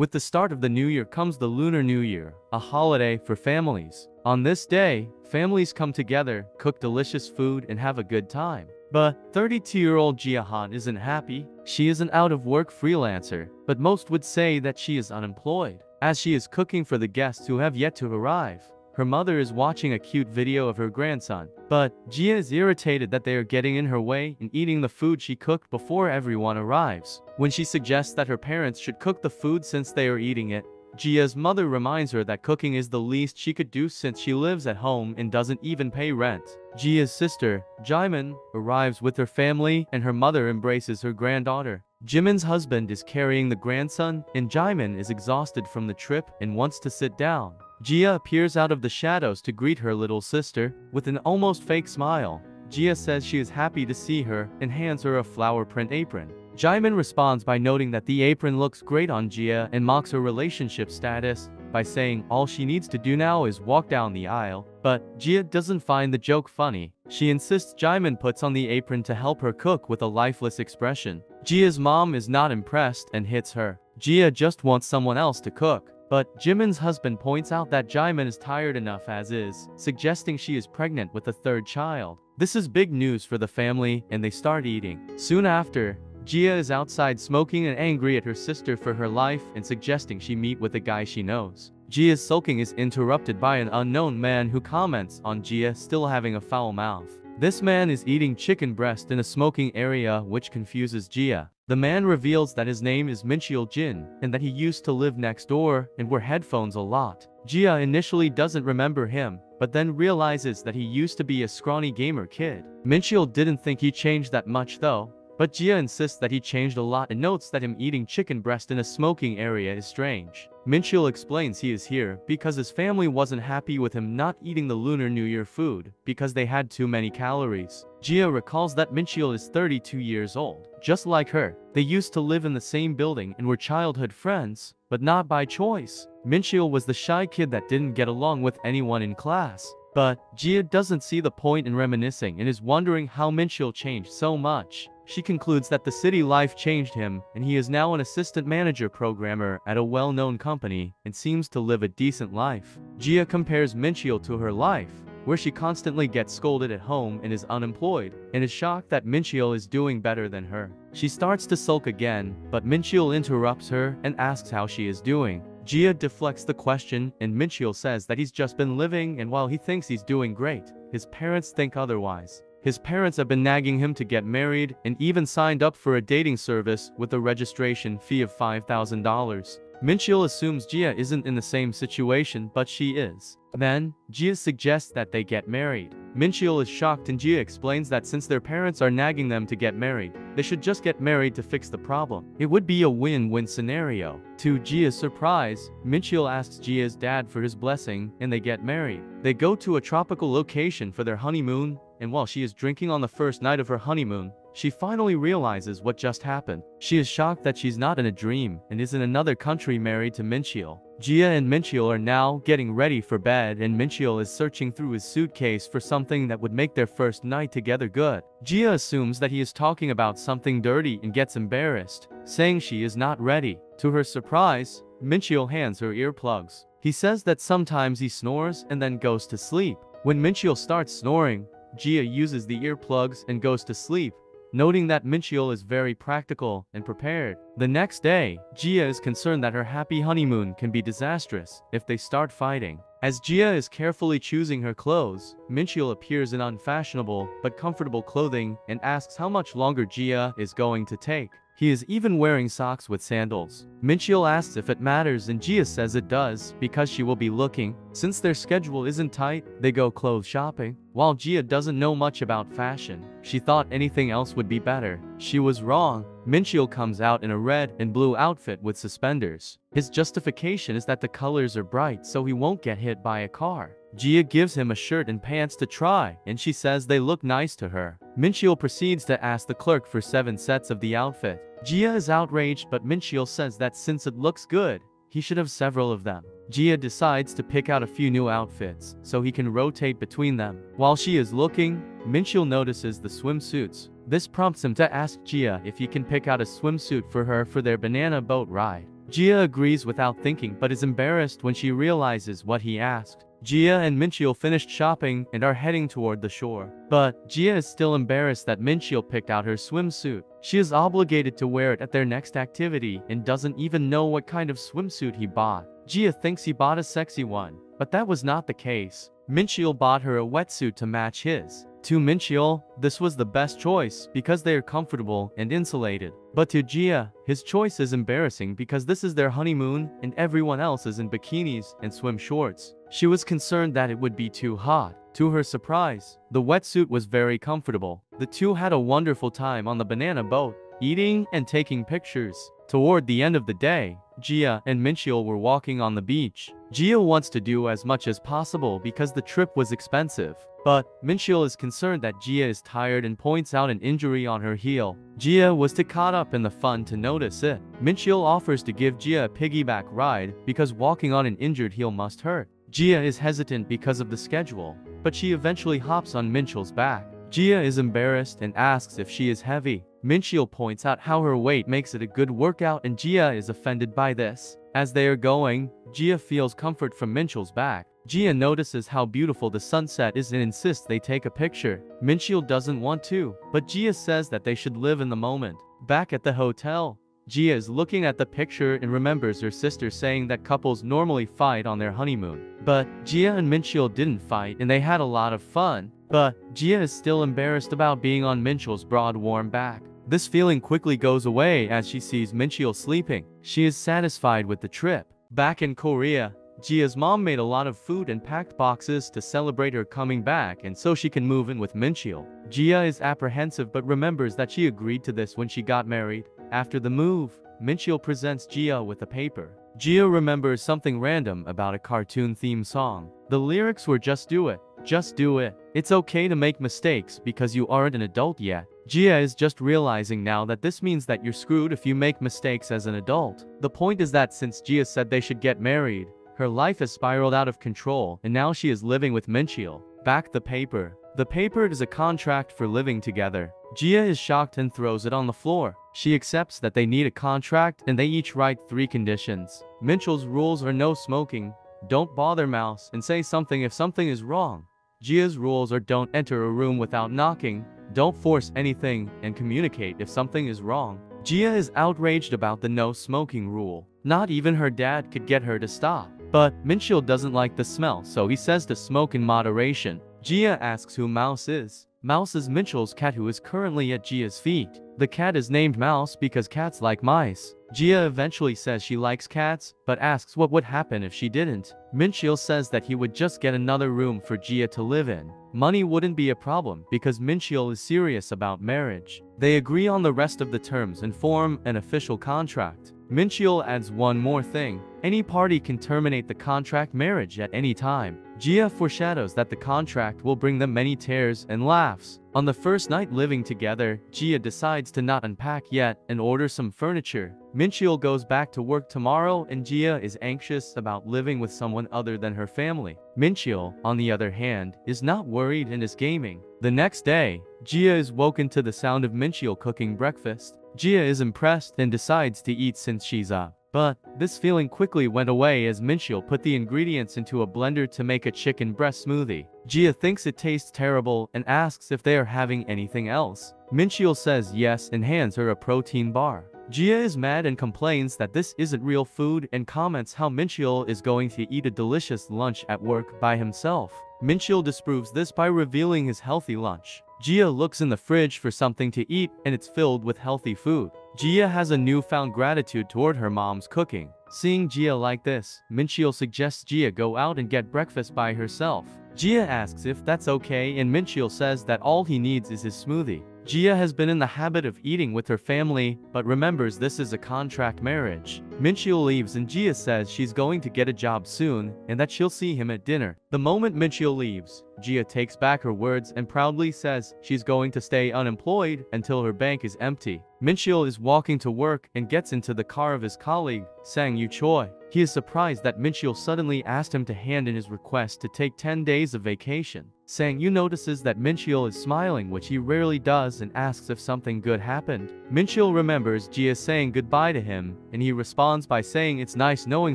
With the start of the new year comes the Lunar New Year, a holiday for families. On this day, families come together, cook delicious food, and have a good time. But 32-year-old Jia Han isn't happy. She is an out-of-work freelancer, but most would say that she is unemployed, as she is cooking for the guests who have yet to arrive. Her mother is watching a cute video of her grandson, but Jia is irritated that they are getting in her way and eating the food she cooked before everyone arrives. When she suggests that her parents should cook the food since they are eating it, Jia's mother reminds her that cooking is the least she could do since she lives at home and doesn't even pay rent. Jia's sister, Jimin, arrives with her family and her mother embraces her granddaughter. Jimin's husband is carrying the grandson and Jimin is exhausted from the trip and wants to sit down. Jia appears out of the shadows to greet her little sister with an almost fake smile. Jia says she is happy to see her and hands her a flower print apron. Jimin responds by noting that the apron looks great on Jia and mocks her relationship status by saying all she needs to do now is walk down the aisle. But Jia doesn't find the joke funny. She insists Jimin puts on the apron to help her cook with a lifeless expression. Jia's mom is not impressed and hits her. Jia just wants someone else to cook. But Jimin's husband points out that Jimin is tired enough as is, suggesting she is pregnant with a third child. This is big news for the family and they start eating. Soon after, Jia is outside smoking and angry at her sister for her life and suggesting she meet with a guy she knows. Jia's sulking is interrupted by an unknown man who comments on Jia still having a foul mouth. This man is eating chicken breast in a smoking area which confuses Jia. The man reveals that his name is Mincheol Jin and that he used to live next door and wear headphones a lot. Jia initially doesn't remember him, but then realizes that he used to be a scrawny gamer kid. Mincheol didn't think he changed that much though, but Jia insists that he changed a lot and notes that him eating chicken breast in a smoking area is strange. Mincheol explains he is here because his family wasn't happy with him not eating the Lunar New Year food because they had too many calories. Jia recalls that Mincheol is 32 years old. Just like her, they used to live in the same building and were childhood friends, but not by choice. Mincheol was the shy kid that didn't get along with anyone in class. But, Jia doesn't see the point in reminiscing and is wondering how Mincheol changed so much. She concludes that the city life changed him and he is now an assistant manager programmer at a well-known company and seems to live a decent life. Gia compares Mincheol to her life, where she constantly gets scolded at home and is unemployed, and is shocked that Mincheol is doing better than her. She starts to sulk again, but Mincheol interrupts her and asks how she is doing. Gia deflects the question and Mincheol says that he's just been living and while he thinks he's doing great, his parents think otherwise. His parents have been nagging him to get married and even signed up for a dating service with a registration fee of $5,000. Mincheol assumes Jia isn't in the same situation, but she is. Then, Jia suggests that they get married. Mincheol is shocked and Jia explains that since their parents are nagging them to get married, they should just get married to fix the problem. It would be a win-win scenario. To Jia's surprise, Mincheol asks Jia's dad for his blessing and they get married. They go to a tropical location for their honeymoon and while she is drinking on the first night of her honeymoon, she finally realizes what just happened. She is shocked that she's not in a dream and is in another country married to Mincheol. Jia and Mincheol are now getting ready for bed and Mincheol is searching through his suitcase for something that would make their first night together good. Jia assumes that he is talking about something dirty and gets embarrassed, saying she is not ready. To her surprise, Mincheol hands her earplugs. He says that sometimes he snores and then goes to sleep. When Mincheol starts snoring, Jia uses the earplugs and goes to sleep, noting that Mincheol is very practical and prepared. The next day, Gia is concerned that her happy honeymoon can be disastrous if they start fighting. As Gia is carefully choosing her clothes, Mincheol appears in unfashionable but comfortable clothing and asks how much longer Gia is going to take. He is even wearing socks with sandals. Mincheol asks if it matters and Gia says it does because she will be looking. Since their schedule isn't tight, they go clothes shopping. While Gia doesn't know much about fashion, she thought anything else would be better. She was wrong. Mincheol comes out in a red and blue outfit with suspenders. His justification is that the colors are bright so he won't get hit by a car. Gia gives him a shirt and pants to try, and she says they look nice to her. Mincheol proceeds to ask the clerk for seven sets of the outfit. Jia is outraged but Mincheol says that since it looks good, he should have several of them. Jia decides to pick out a few new outfits, so he can rotate between them. While she is looking, Mincheol notices the swimsuits. This prompts him to ask Jia if he can pick out a swimsuit for her for their banana boat ride. Gia agrees without thinking but is embarrassed when she realizes what he asked. Gia and Mincheol finished shopping and are heading toward the shore. But, Gia is still embarrassed that Mincheol picked out her swimsuit. She is obligated to wear it at their next activity and doesn't even know what kind of swimsuit he bought. Gia thinks he bought a sexy one, but that was not the case. Mincheol bought her a wetsuit to match his. To Mincheol, this was the best choice because they are comfortable and insulated. But to Gia, his choice is embarrassing because this is their honeymoon and everyone else is in bikinis and swim shorts. She was concerned that it would be too hot. To her surprise, the wetsuit was very comfortable. The two had a wonderful time on the banana boat, eating and taking pictures. Toward the end of the day, Gia and Mincheol were walking on the beach. Gia wants to do as much as possible because the trip was expensive. But, Mincheol is concerned that Gia is tired and points out an injury on her heel. Gia was too caught up in the fun to notice it. Mincheol offers to give Gia a piggyback ride because walking on an injured heel must hurt. Gia is hesitant because of the schedule, but she eventually hops on Mincheol's back. Gia is embarrassed and asks if she is heavy. Mincheol points out how her weight makes it a good workout and Gia is offended by this. As they are going, Gia feels comfort from Mincheol's back. Gia notices how beautiful the sunset is and insists they take a picture. Mincheol doesn't want to, but Gia says that they should live in the moment. Back at the hotel, Gia is looking at the picture and remembers her sister saying that couples normally fight on their honeymoon. But Gia and Mincheol didn't fight and they had a lot of fun. But Gia is still embarrassed about being on Mincheol's broad warm back. This feeling quickly goes away as she sees Mincheol sleeping. She is satisfied with the trip. Back in Korea, Gia's mom made a lot of food and packed boxes to celebrate her coming back and so she can move in with Mincheol. Gia is apprehensive but remembers that she agreed to this when she got married. After the move, Mincheol presents Gia with a paper. Gia remembers something random about a cartoon theme song. The lyrics were just do it, just do it. It's okay to make mistakes because you aren't an adult yet. Gia is just realizing now that this means that you're screwed if you make mistakes as an adult. The point is that since Gia said they should get married, her life has spiraled out of control and now she is living with Mincheol. Back the paper. The paper is a contract for living together. Gia is shocked and throws it on the floor. She accepts that they need a contract and they each write three conditions. Mincheol's rules are no smoking, don't bother Mouse, and say something if something is wrong. Gia's rules are don't enter a room without knocking, don't force anything, and communicate if something is wrong. Gia is outraged about the no smoking rule. Not even her dad could get her to stop. But Mincheol doesn't like the smell so he says to smoke in moderation. Gia asks who Mouse is. Mouse is Mincheol's cat who is currently at Gia's feet. The cat is named Mouse because cats like mice. Gia eventually says she likes cats, but asks what would happen if she didn't. Mincheol says that he would just get another room for Gia to live in. Money wouldn't be a problem because Mincheol is serious about marriage. They agree on the rest of the terms and form an official contract. Mincheol adds one more thing. Any party can terminate the contract marriage at any time. Gia foreshadows that the contract will bring them many tears and laughs. On the first night living together, Gia decides to not unpack yet and order some furniture. Mincheol goes back to work tomorrow and Gia is anxious about living with someone other than her family. Mincheol, on the other hand, is not worried and is gaming. The next day, Gia is woken to the sound of Mincheol cooking breakfast. Gia is impressed and decides to eat since she's up. But, this feeling quickly went away as Mincheol put the ingredients into a blender to make a chicken breast smoothie. Gia thinks it tastes terrible and asks if they are having anything else. Mincheol says yes and hands her a protein bar. Gia is mad and complains that this isn't real food and comments how Mincheol is going to eat a delicious lunch at work by himself. Mincheol disproves this by revealing his healthy lunch. Gia looks in the fridge for something to eat and it's filled with healthy food. Gia has a newfound gratitude toward her mom's cooking. Seeing Gia like this, Mincheol suggests Gia go out and get breakfast by herself. Gia asks if that's okay and Mincheol says that all he needs is his smoothie. Gia has been in the habit of eating with her family, but remembers this is a contract marriage. Mincheol leaves and Gia says she's going to get a job soon and that she'll see him at dinner. The moment Mincheol leaves, Gia takes back her words and proudly says she's going to stay unemployed until her bank is empty. Mincheol is walking to work and gets into the car of his colleague, Sang Yu Choi. He is surprised that Mincheol suddenly asked him to hand in his request to take 10 days of vacation. Sang Yu notices that Mincheol is smiling which he rarely does and asks if something good happened. Mincheol remembers Jia saying goodbye to him, and he responds by saying it's nice knowing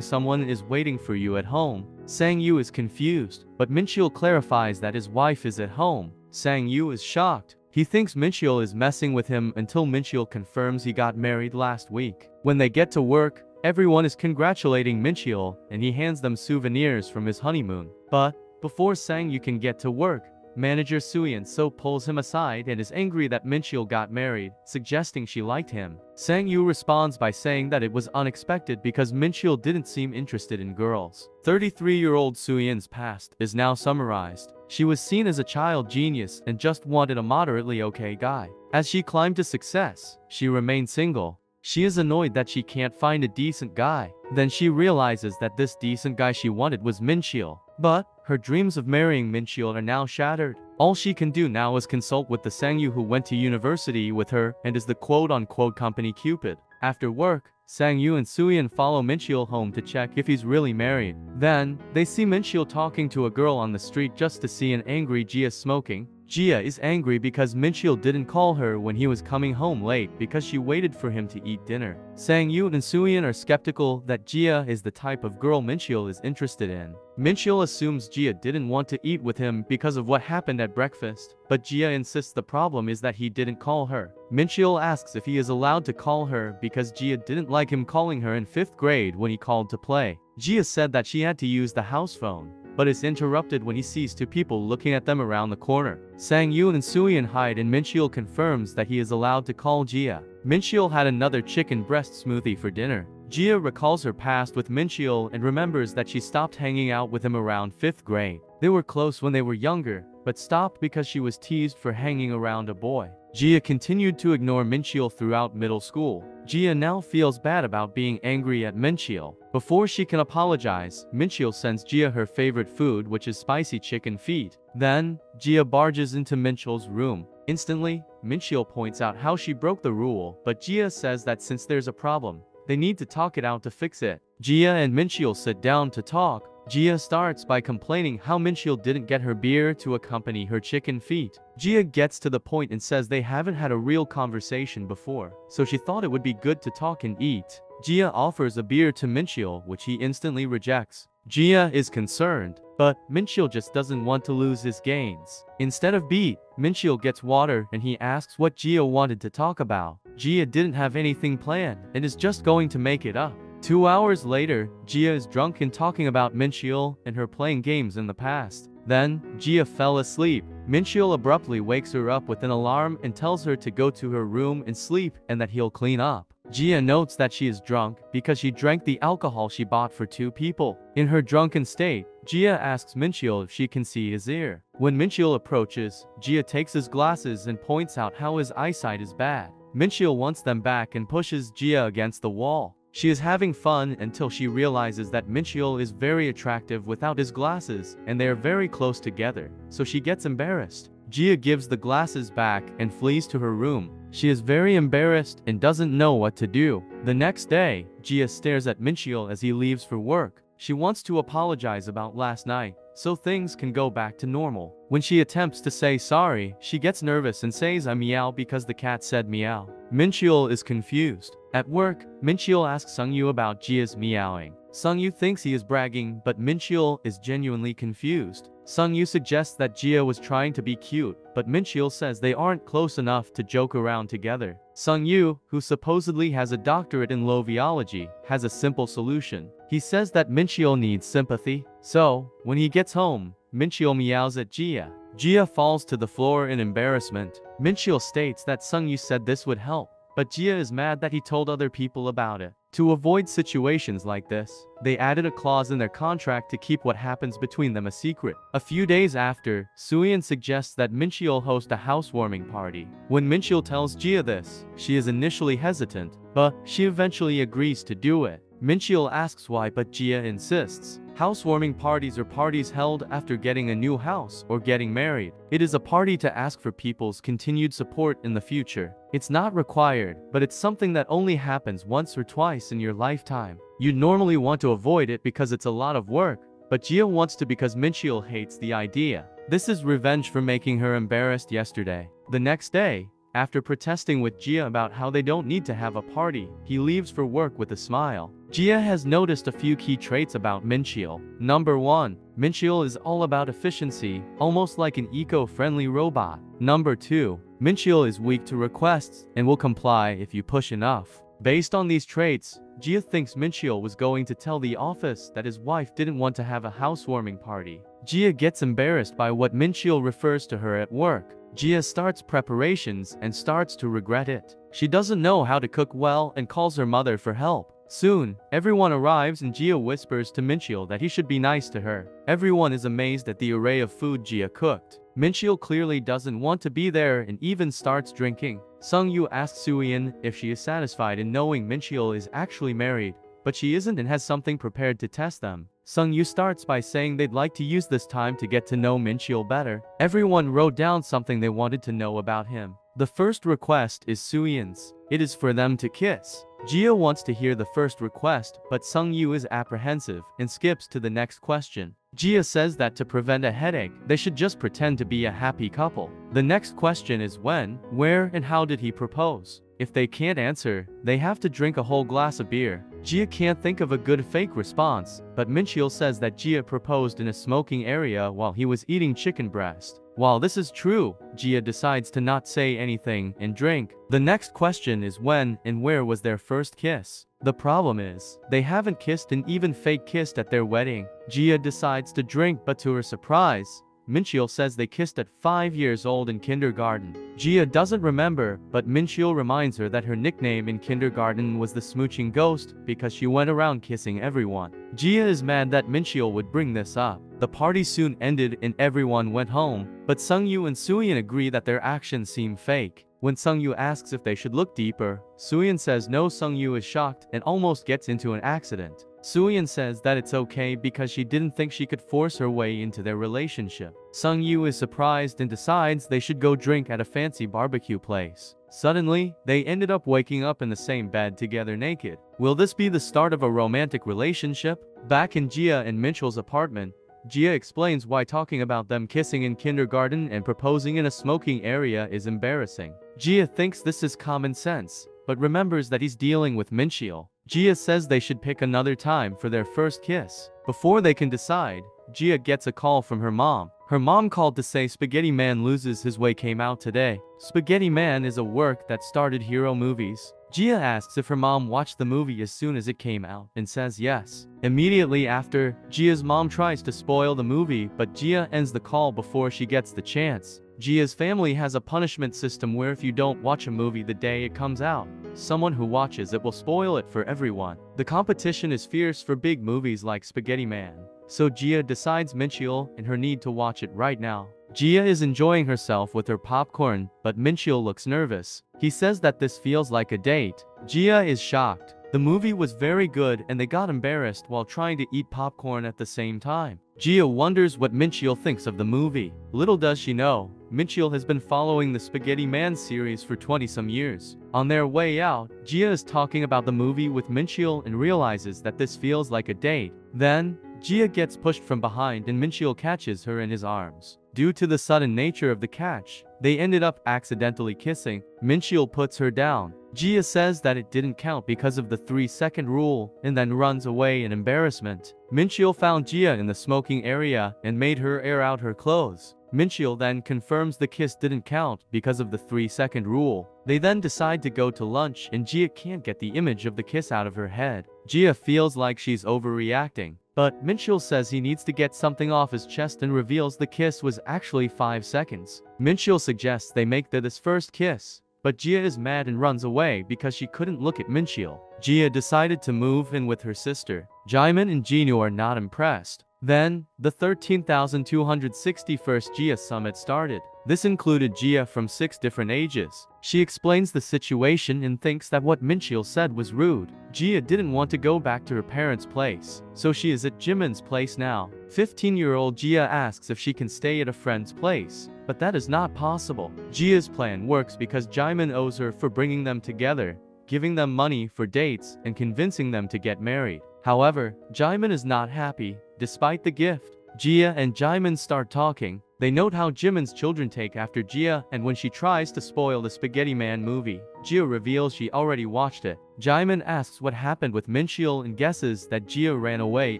someone is waiting for you at home. Sang Yu is confused, but Mincheol clarifies that his wife is at home. Sang Yu is shocked. He thinks Mincheol is messing with him until Mincheol confirms he got married last week. When they get to work, everyone is congratulating Mincheol and he hands them souvenirs from his honeymoon. But, before Sang Yu can get to work, Manager Suyan So pulls him aside and is angry that Mincheol got married, suggesting she liked him. Sang Yu responds by saying that it was unexpected because Mincheol didn't seem interested in girls. 33-year-old Suyan's past is now summarized. She was seen as a child genius and just wanted a moderately okay guy. As she climbed to success, she remained single. She is annoyed that she can't find a decent guy. Then she realizes that this decent guy she wanted was Mincheol. But, her dreams of marrying Mincheol are now shattered. All she can do now is consult with the Sangyu who went to university with her and is the quote-unquote company Cupid. After work, Sangyu and Suyan follow Mincheol home to check if he's really married. Then, they see Mincheol talking to a girl on the street just to see an angry Jia smoking. Jia is angry because Mincheol didn't call her when he was coming home late because she waited for him to eat dinner. Sang Yu and Suyan are skeptical that Jia is the type of girl Mincheol is interested in. Mincheol assumes Jia didn't want to eat with him because of what happened at breakfast, but Jia insists the problem is that he didn't call her. Mincheol asks if he is allowed to call her because Jia didn't like him calling her in 5th grade when he called to play. Jia said that she had to use the house phone but is interrupted when he sees two people looking at them around the corner. Sang Yoon and Suyan hide and Mincheol confirms that he is allowed to call Jia. Mincheol had another chicken breast smoothie for dinner. Jia recalls her past with Mincheol and remembers that she stopped hanging out with him around 5th grade. They were close when they were younger, but stopped because she was teased for hanging around a boy. Jia continued to ignore Mincheol throughout middle school. Jia now feels bad about being angry at Mincheol. Before she can apologize, Mincheol sends Jia her favorite food which is spicy chicken feet. Then, Jia barges into Mincheol's room. Instantly, Mincheol points out how she broke the rule, but Jia says that since there's a problem, they need to talk it out to fix it. Jia and Mincheol sit down to talk, Jia starts by complaining how Mincheol didn't get her beer to accompany her chicken feet. Jia gets to the point and says they haven't had a real conversation before, so she thought it would be good to talk and eat. Jia offers a beer to Mincheol, which he instantly rejects. Jia is concerned, but Mincheol just doesn't want to lose his gains. Instead of beat, Mincheol gets water and he asks what Jia wanted to talk about. Jia didn't have anything planned and is just going to make it up. Two hours later, Jia is drunk and talking about Mincheol and her playing games in the past. Then, Jia fell asleep. Mincheol abruptly wakes her up with an alarm and tells her to go to her room and sleep and that he'll clean up. Jia notes that she is drunk because she drank the alcohol she bought for two people. In her drunken state, Jia asks Mincheol if she can see his ear. When Mincheol approaches, Jia takes his glasses and points out how his eyesight is bad. Mincheol wants them back and pushes Jia against the wall. She is having fun until she realizes that Mincheol is very attractive without his glasses, and they are very close together, so she gets embarrassed. Gia gives the glasses back and flees to her room. She is very embarrassed and doesn't know what to do. The next day, Gia stares at Mincheol as he leaves for work. She wants to apologize about last night, so things can go back to normal. When she attempts to say sorry, she gets nervous and says I meow because the cat said meow. Mincheol is confused. At work, Mincheol asks Sungyu about Jia's meowing. Sungyu thinks he is bragging, but Mincheol is genuinely confused. Sungyu suggests that Jia was trying to be cute, but Mincheol says they aren't close enough to joke around together. Sung Yu, who supposedly has a doctorate in loviology, has a simple solution. He says that Mincheol needs sympathy, so, when he gets home, Mincheol meows at Jia. Jia falls to the floor in embarrassment. Mincheol states that Sung Yu said this would help, but Jia is mad that he told other people about it. To avoid situations like this, they added a clause in their contract to keep what happens between them a secret. A few days after, Suyin suggests that Mincheol host a housewarming party. When Mincheol tells Jia this, she is initially hesitant, but she eventually agrees to do it. Mincheol asks why but Jia insists. Housewarming parties are parties held after getting a new house or getting married. It is a party to ask for people's continued support in the future. It's not required, but it's something that only happens once or twice in your lifetime. You normally want to avoid it because it's a lot of work, but Jia wants to because Mincheol hates the idea. This is revenge for making her embarrassed yesterday. The next day, after protesting with Jia about how they don't need to have a party, he leaves for work with a smile. Jia has noticed a few key traits about Mincheol. Number 1. Mincheol is all about efficiency, almost like an eco-friendly robot. Number 2. Mincheol is weak to requests and will comply if you push enough. Based on these traits, Jia thinks Mincheol was going to tell the office that his wife didn't want to have a housewarming party. Jia gets embarrassed by what Mincheol refers to her at work. Jia starts preparations and starts to regret it. She doesn't know how to cook well and calls her mother for help. Soon, everyone arrives and Jia whispers to Mincheol that he should be nice to her. Everyone is amazed at the array of food Jia cooked. Mincheol clearly doesn't want to be there and even starts drinking. Sung Yu asks Suyin if she is satisfied in knowing Mincheol is actually married, but she isn't and has something prepared to test them. Sung Yu starts by saying they'd like to use this time to get to know Mincheol better. Everyone wrote down something they wanted to know about him. The first request is Suyin's. It is for them to kiss. Jia wants to hear the first request, but Sung Yu is apprehensive and skips to the next question. Jia says that to prevent a headache, they should just pretend to be a happy couple. The next question is when, where, and how did he propose? If they can't answer, they have to drink a whole glass of beer. Jia can't think of a good fake response, but Mincheol says that Jia proposed in a smoking area while he was eating chicken breast. While this is true, Jia decides to not say anything and drink. The next question is when and where was their first kiss? The problem is, they haven't kissed and even fake kissed at their wedding. Jia decides to drink but to her surprise, Mincheol says they kissed at 5 years old in kindergarten. Jia doesn't remember, but Mincheol reminds her that her nickname in kindergarten was the smooching ghost because she went around kissing everyone. Jia is mad that Mincheol would bring this up. The party soon ended and everyone went home, but Sung Yu and Suyin agree that their actions seem fake. When Sung Yu asks if they should look deeper, Suyin says no Sung Yu is shocked and almost gets into an accident. Suyin says that it's okay because she didn't think she could force her way into their relationship. Sung Yu is surprised and decides they should go drink at a fancy barbecue place. Suddenly, they ended up waking up in the same bed together naked. Will this be the start of a romantic relationship? Back in Jia and Mincheol's apartment, Jia explains why talking about them kissing in kindergarten and proposing in a smoking area is embarrassing. Jia thinks this is common sense, but remembers that he's dealing with Mincheol. Jia says they should pick another time for their first kiss. Before they can decide, Jia gets a call from her mom. Her mom called to say Spaghetti Man Loses His Way came out today. Spaghetti Man is a work that started Hero Movies. Jia asks if her mom watched the movie as soon as it came out and says yes. Immediately after, Jia's mom tries to spoil the movie but Jia ends the call before she gets the chance. Jia's family has a punishment system where if you don't watch a movie the day it comes out, someone who watches it will spoil it for everyone. The competition is fierce for big movies like Spaghetti Man. So Jia decides Mincheol and her need to watch it right now. Jia is enjoying herself with her popcorn, but Mincheol looks nervous. He says that this feels like a date. Jia is shocked. The movie was very good and they got embarrassed while trying to eat popcorn at the same time. Jia wonders what Mincheol thinks of the movie. Little does she know, Mincheol has been following the Spaghetti Man series for 20 some years. On their way out, Jia is talking about the movie with Mincheol and realizes that this feels like a date. Then, Jia gets pushed from behind and Mincheol catches her in his arms. Due to the sudden nature of the catch, they ended up accidentally kissing. Mincheol puts her down. Jia says that it didn't count because of the 3 second rule and then runs away in embarrassment. Mincheol found Jia in the smoking area and made her air out her clothes. Mincheol then confirms the kiss didn't count because of the 3 second rule. They then decide to go to lunch and Jia can't get the image of the kiss out of her head. Jia feels like she's overreacting. But Mincheol says he needs to get something off his chest and reveals the kiss was actually 5 seconds. Mincheol suggests they make this first kiss, but Jia is mad and runs away because she couldn't look at Mincheol. Jia decided to move in with her sister. Jaimin and Jinu are not impressed. Then, the 13,261st GIA Summit started. This included Gia from six different ages. She explains the situation and thinks that what Mincheol said was rude. Gia didn't want to go back to her parents' place, so she is at Jimin's place now. 15-year-old Gia asks if she can stay at a friend's place, but that is not possible. Gia's plan works because Jimin owes her for bringing them together, giving them money for dates, and convincing them to get married. However, Jimin is not happy. Despite the gift, Jia and Jimin start talking. They note how Jimin's children take after Jia and when she tries to spoil the Spaghetti Man movie, Jia reveals she already watched it. Jimin asks what happened with Mincheol and guesses that Jia ran away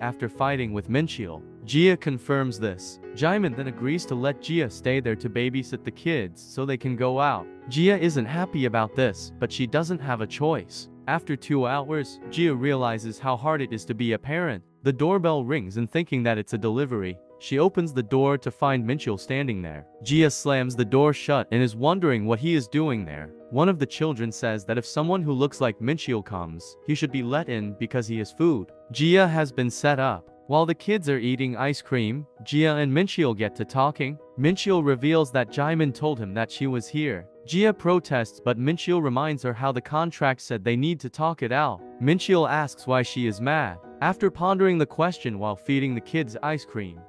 after fighting with Mincheol. Jia confirms this. Jimin then agrees to let Jia stay there to babysit the kids so they can go out. Jia isn't happy about this, but she doesn't have a choice. After two hours, Gia realizes how hard it is to be a parent. The doorbell rings and thinking that it's a delivery, she opens the door to find Mincheol standing there. Gia slams the door shut and is wondering what he is doing there. One of the children says that if someone who looks like Mincheol comes, he should be let in because he has food. Gia has been set up. While the kids are eating ice cream, Gia and Mincheol get to talking. Mincheol reveals that Jaimin told him that she was here. Jia protests but Mincheol reminds her how the contract said they need to talk it out. Mincheol asks why she is mad. After pondering the question while feeding the kids ice cream,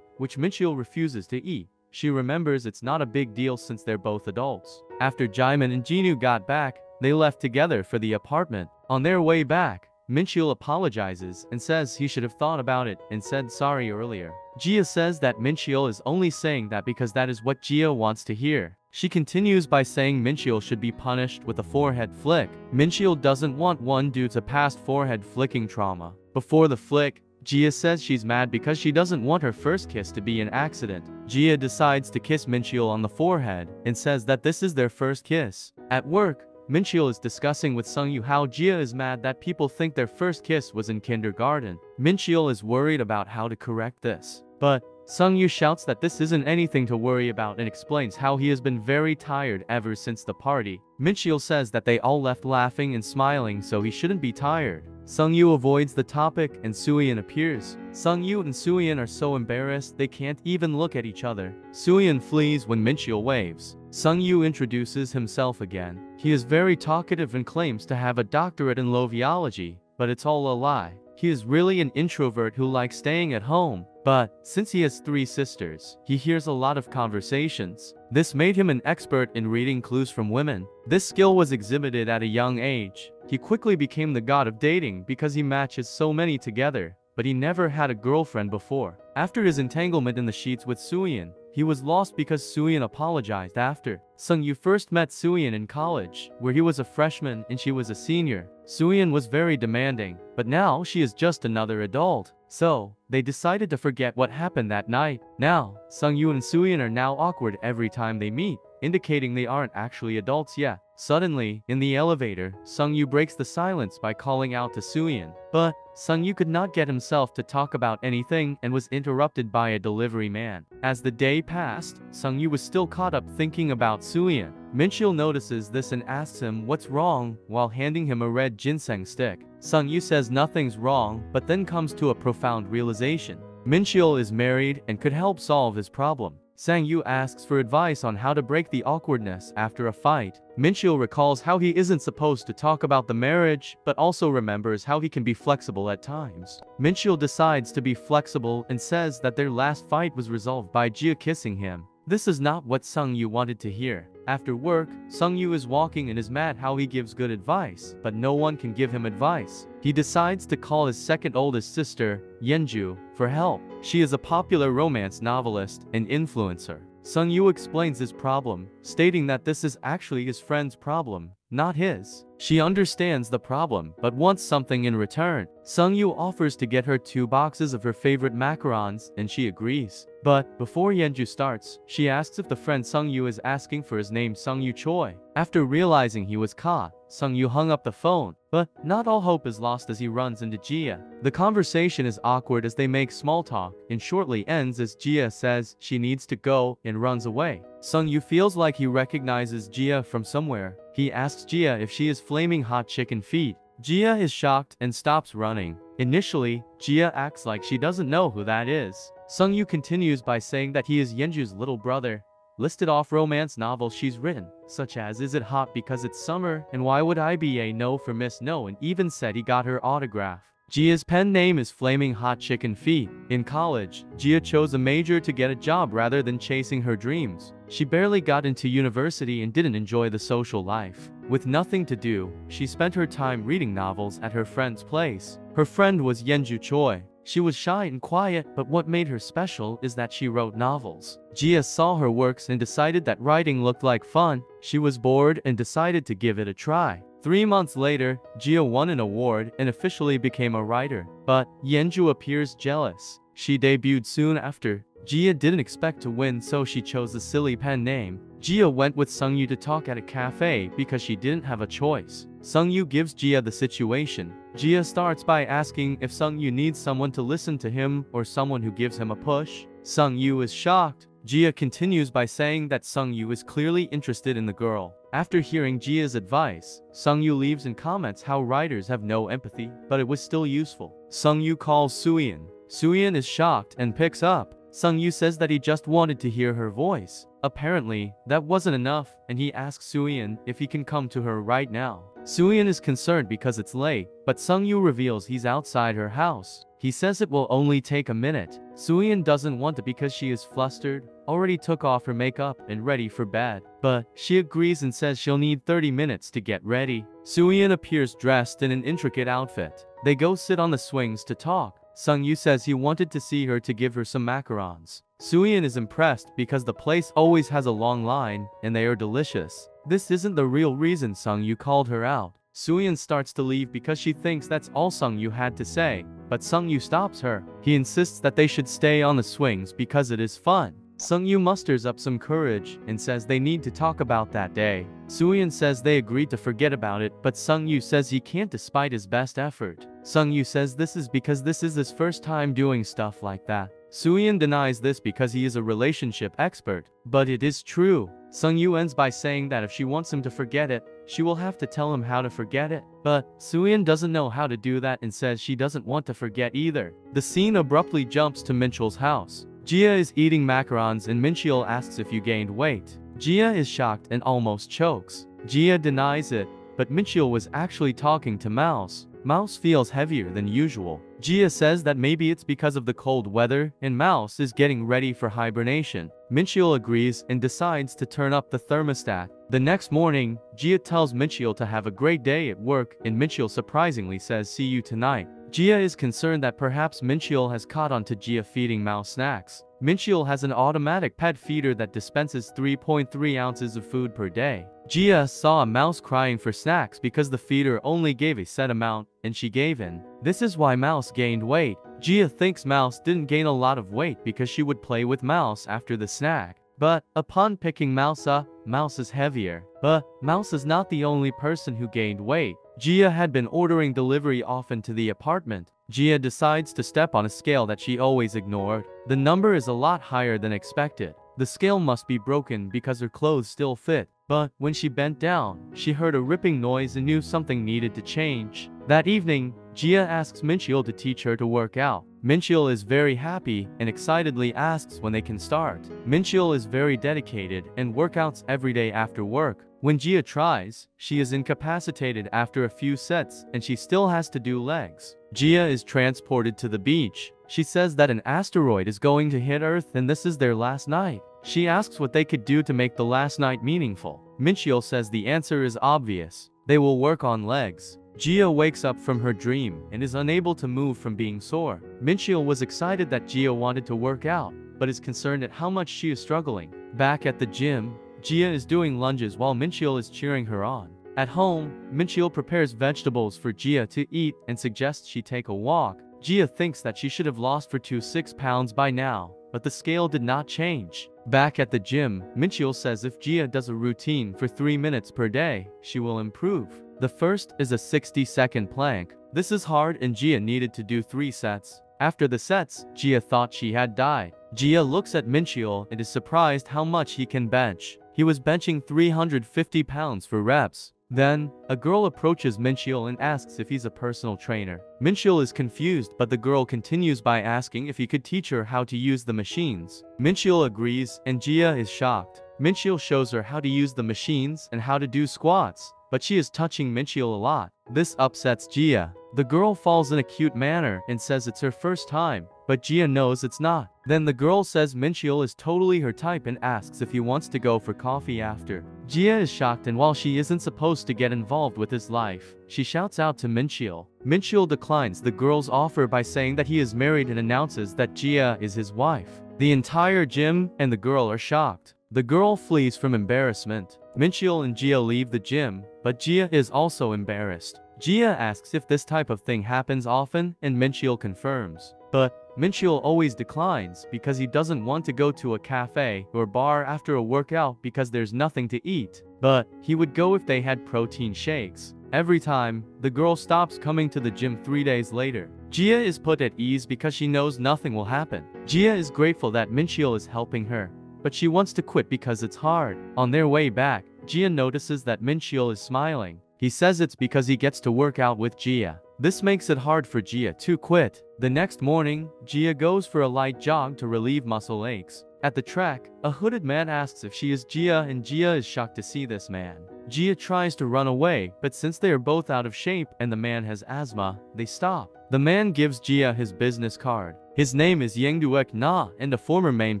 which Mincheol refuses to eat. She remembers it's not a big deal since they're both adults. After Jimin and Jinu got back, they left together for the apartment. On their way back, Mincheol apologizes and says he should have thought about it and said sorry earlier. Gia says that Mincheol is only saying that because that is what Gia wants to hear. She continues by saying Mincheol should be punished with a forehead flick. Mincheol doesn't want one due to past forehead flicking trauma. Before the flick, Jia says she's mad because she doesn't want her first kiss to be an accident. Jia decides to kiss Mincheol on the forehead and says that this is their first kiss. At work, Mincheol is discussing with Sungyu how Jia is mad that people think their first kiss was in kindergarten. Mincheol is worried about how to correct this. But, Sungyu shouts that this isn't anything to worry about and explains how he has been very tired ever since the party. Mincheol says that they all left laughing and smiling so he shouldn't be tired. Sung Yu avoids the topic and Suyin appears. Sung Yu and Suyin are so embarrassed they can't even look at each other. Suyin flees when Mincheol waves. Sung Yu introduces himself again. He is very talkative and claims to have a doctorate in loviology, but it's all a lie. He is really an introvert who likes staying at home. But, since he has three sisters, he hears a lot of conversations. This made him an expert in reading clues from women. This skill was exhibited at a young age. He quickly became the god of dating because he matches so many together, but he never had a girlfriend before. After his entanglement in the sheets with Suyin, he was lost because Suyin apologized after. Sung Yu first met Suyin in college, where he was a freshman and she was a senior. Suyin was very demanding, but now she is just another adult. So, they decided to forget what happened that night. Now, Sungyu and Suyin are now awkward every time they meet, indicating they aren't actually adults yet. Suddenly, in the elevator, Sungyu breaks the silence by calling out to Suyin. But, Sungyu could not get himself to talk about anything and was interrupted by a delivery man. As the day passed, Sungyu was still caught up thinking about Suyin. Mincheol notices this and asks him what's wrong while handing him a red ginseng stick. Sung Yu says nothing's wrong, but then comes to a profound realization. Mincheol is married and could help solve his problem. Sang Yu asks for advice on how to break the awkwardness after a fight. Mincheol recalls how he isn't supposed to talk about the marriage, but also remembers how he can be flexible at times. Mincheol decides to be flexible and says that their last fight was resolved by Jia kissing him. This is not what Sung Yu wanted to hear. After work, Sung Yu is walking and is mad how he gives good advice, but no one can give him advice. He decides to call his second oldest sister, Yenju, for help. She is a popular romance novelist and influencer. Sung Yu explains his problem, stating that this is actually his friend's problem, not his. She understands the problem, but wants something in return. Sung Yu offers to get her two boxes of her favorite macarons, and she agrees. But, before Yenju starts, she asks if the friend Sung Yu is asking for his name Sung Yu Choi. After realizing he was caught, Sung Yu hung up the phone, but not all hope is lost as he runs into Jia. The conversation is awkward as they make small talk, and shortly ends as Jia says she needs to go and runs away. Sung Yu feels like he recognizes Jia from somewhere. He asks Jia if she is flaming hot chicken feet. Jia is shocked and stops running. Initially, Jia acts like she doesn't know who that is. Sung Yu continues by saying that he is Yenju's little brother, listed off romance novels she's written, such as Is It Hot Because It's Summer and Why Would I Be a No for Miss No and even said he got her autograph. Jia's pen name is Flaming Hot Chicken Feet. In college, Jia chose a major to get a job rather than chasing her dreams. She barely got into university and didn't enjoy the social life. With nothing to do, she spent her time reading novels at her friend's place. Her friend was Yenju Choi. She was shy and quiet, but what made her special is that she wrote novels. Gia saw her works and decided that writing looked like fun. She was bored and decided to give it a try. Three months later, Gia won an award and officially became a writer. But Yenju appears jealous. She debuted soon after. Gia didn't expect to win so she chose a silly pen name. Gia went with Sungyu to talk at a cafe because she didn't have a choice. Sungyu gives Gia the situation. Gia starts by asking if Sungyu needs someone to listen to him or someone who gives him a push. Sungyu is shocked. Gia continues by saying that Sungyu is clearly interested in the girl. After hearing Gia's advice, Sungyu leaves and comments how writers have no empathy, but it was still useful. Sungyu calls Suyin. Suyin is shocked and picks up. Sungyu says that he just wanted to hear her voice. Apparently, that wasn't enough, and he asks Suyin if he can come to her right now. Suyin is concerned because it's late, but Sung Yu reveals he's outside her house. He says it will only take a minute. Suyin doesn't want it because she is flustered, already took off her makeup and ready for bed. But she agrees and says she'll need 30 minutes to get ready. Suyin appears dressed in an intricate outfit. They go sit on the swings to talk. Sungyu says he wanted to see her to give her some macarons. Suyin is impressed because the place always has a long line and they are delicious. This isn't the real reason Sung Yu called her out. Suyin starts to leave because she thinks that's all Sung Yu had to say, but Sung Yu stops her. He insists that they should stay on the swings because it is fun. Sung Yu musters up some courage and says they need to talk about that day. Suyin says they agreed to forget about it, but Sung Yu says he can't despite his best effort. Sungyu says this is because this is his first time doing stuff like that. Suyin denies this because he is a relationship expert, but it is true. Sung Yu ends by saying that if she wants him to forget it, she will have to tell him how to forget it. But Suyin doesn't know how to do that and says she doesn't want to forget either. The scene abruptly jumps to Mincheol's house. Gia is eating macarons and Mincheol asks if you gained weight. Gia is shocked and almost chokes. Gia denies it, but Mincheol was actually talking to Mouse. Mouse feels heavier than usual. Gia says that maybe it's because of the cold weather and Mouse is getting ready for hibernation. Mincheol agrees and decides to turn up the thermostat. The next morning, Gia tells Mincheol to have a great day at work and Mincheol surprisingly says see you tonight. Gia is concerned that perhaps Mincheol has caught on to Gia feeding Mouse snacks. Mincheol has an automatic pet feeder that dispenses 3.3 ounces of food per day. Gia saw a mouse crying for snacks because the feeder only gave a set amount, and she gave in. This is why Mouse gained weight. Gia thinks Mouse didn't gain a lot of weight because she would play with Mouse after the snack. But, upon picking Mouse up, Mouse is heavier. But, Mouse is not the only person who gained weight. Gia had been ordering delivery often to the apartment. Gia decides to step on a scale that she always ignored. The number is a lot higher than expected. The scale must be broken because her clothes still fit. But when she bent down, she heard a ripping noise and knew something needed to change. That evening, Gia asks Mincheol to teach her to work out. Mincheol is very happy and excitedly asks when they can start. Mincheol is very dedicated and workouts every day after work. When Gia tries, she is incapacitated after a few sets and she still has to do legs. Gia is transported to the beach. She says that an asteroid is going to hit Earth and this is their last night. She asks what they could do to make the last night meaningful. Mincheol says the answer is obvious. They will work on legs. Gia wakes up from her dream and is unable to move from being sore. Mincheol was excited that Gia wanted to work out, but is concerned at how much she is struggling. Back at the gym, Gia is doing lunges while Mincheol is cheering her on. At home, Mincheol prepares vegetables for Gia to eat and suggests she take a walk. Gia thinks that she should have lost for 2 6 pounds by now, but the scale did not change. Back at the gym, Mincheol says if Gia does a routine for 3 minutes per day, she will improve. The first is a 60 second plank. This is hard and Gia needed to do 3 sets. After the sets, Gia thought she had died. Gia looks at Mincheol and is surprised how much he can bench. He was benching 350 pounds for reps. Then, a girl approaches Mincheol and asks if he's a personal trainer. Mincheol is confused but the girl continues by asking if he could teach her how to use the machines. Mincheol agrees and Gia is shocked. Mincheol shows her how to use the machines and how to do squats, but she is touching Mincheol a lot. This upsets Gia. The girl falls in a cute manner and says it's her first time, but Gia knows it's not. Then the girl says Mincheol is totally her type and asks if he wants to go for coffee after. Gia is shocked and while she isn't supposed to get involved with his life, she shouts out to Mincheol. Mincheol declines the girl's offer by saying that he is married and announces that Gia is his wife. The entire gym and the girl are shocked. The girl flees from embarrassment. Mincheol and Gia leave the gym, but Gia is also embarrassed. Gia asks if this type of thing happens often and Mincheol confirms. But Mincheol always declines because he doesn't want to go to a cafe or bar after a workout because there's nothing to eat. But he would go if they had protein shakes. Every time, the girl stops coming to the gym three days later. Jia is put at ease because she knows nothing will happen. Jia is grateful that Mincheol is helping her, but she wants to quit because it's hard. On their way back, Jia notices that Mincheol is smiling. He says it's because he gets to work out with Jia. This makes it hard for Jia to quit. The next morning, Jia goes for a light jog to relieve muscle aches. At the track, a hooded man asks if she is Jia and Jia is shocked to see this man. Jia tries to run away, but since they are both out of shape and the man has asthma, they stop. The man gives Jia his business card. His name is Yangduek Na and a former main